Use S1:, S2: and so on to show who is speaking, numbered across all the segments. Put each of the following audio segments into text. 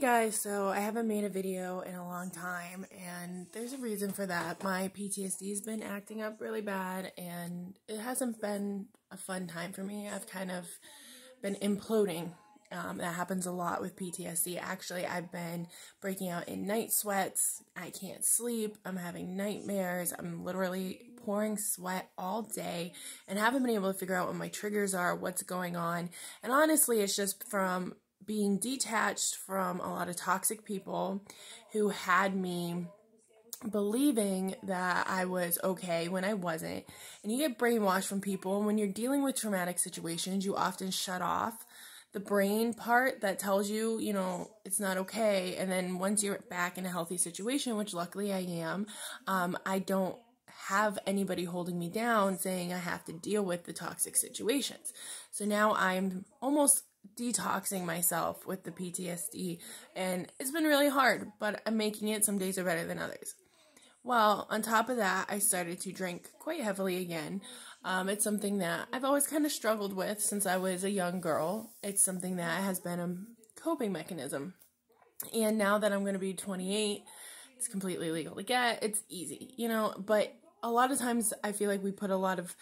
S1: Guys, so I haven't made a video in a long time, and there's a reason for that. My PTSD has been acting up really bad, and it hasn't been a fun time for me. I've kind of been imploding. Um, that happens a lot with PTSD. Actually, I've been breaking out in night sweats. I can't sleep. I'm having nightmares. I'm literally pouring sweat all day and haven't been able to figure out what my triggers are, what's going on. And honestly, it's just from being detached from a lot of toxic people who had me believing that I was okay when I wasn't. And you get brainwashed from people. And when you're dealing with traumatic situations, you often shut off the brain part that tells you, you know, it's not okay. And then once you're back in a healthy situation, which luckily I am, um, I don't have anybody holding me down saying I have to deal with the toxic situations. So now I'm almost detoxing myself with the PTSD, and it's been really hard, but I'm making it. Some days are better than others. Well, on top of that, I started to drink quite heavily again. Um, it's something that I've always kind of struggled with since I was a young girl. It's something that has been a coping mechanism. And now that I'm going to be 28, it's completely legal to get. It's easy, you know, but a lot of times I feel like we put a lot of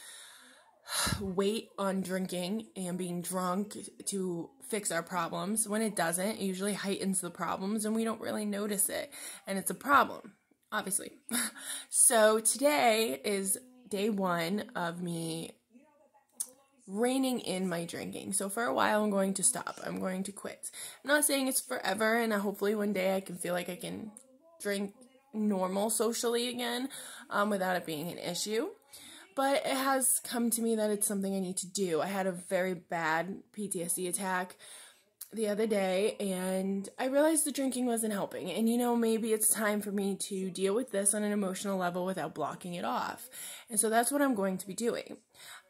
S1: weight on drinking and being drunk to fix our problems. When it doesn't, it usually heightens the problems and we don't really notice it. And it's a problem, obviously. so today is day one of me reining in my drinking. So for a while, I'm going to stop. I'm going to quit. I'm not saying it's forever, and hopefully one day I can feel like I can drink normal socially again um, without it being an issue but it has come to me that it's something I need to do. I had a very bad PTSD attack the other day and I realized the drinking wasn't helping. And you know, maybe it's time for me to deal with this on an emotional level without blocking it off. And so that's what I'm going to be doing.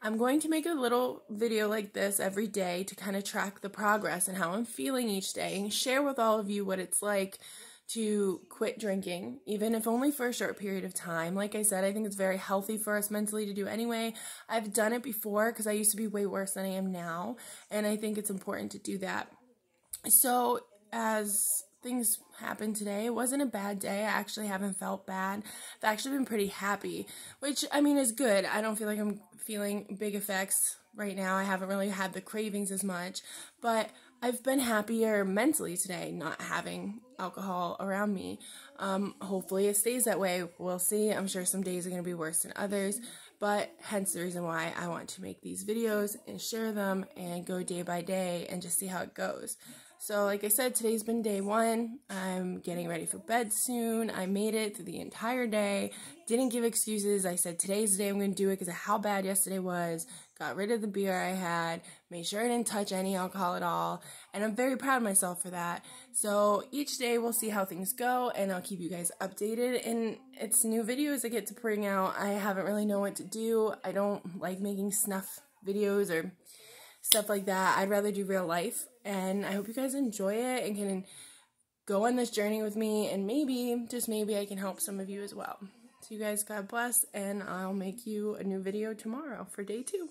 S1: I'm going to make a little video like this every day to kind of track the progress and how I'm feeling each day and share with all of you what it's like to quit drinking, even if only for a short period of time. Like I said, I think it's very healthy for us mentally to do anyway. I've done it before because I used to be way worse than I am now, and I think it's important to do that. So, as things happened today, it wasn't a bad day. I actually haven't felt bad. I've actually been pretty happy, which I mean is good. I don't feel like I'm feeling big effects right now. I haven't really had the cravings as much, but I've been happier mentally today not having alcohol around me. Um, hopefully, it stays that way. We'll see. I'm sure some days are going to be worse than others, but hence the reason why I want to make these videos and share them and go day by day and just see how it goes. So, like I said, today's been day one. I'm getting ready for bed soon. I made it through the entire day. Didn't give excuses. I said today's the day I'm going to do it because of how bad yesterday was got rid of the beer I had, made sure I didn't touch any alcohol at all, and I'm very proud of myself for that. So each day we'll see how things go, and I'll keep you guys updated. And it's new videos I get to bring out. I haven't really know what to do. I don't like making snuff videos or stuff like that. I'd rather do real life, and I hope you guys enjoy it and can go on this journey with me, and maybe, just maybe, I can help some of you as well. So you guys, God bless, and I'll make you a new video tomorrow for day two.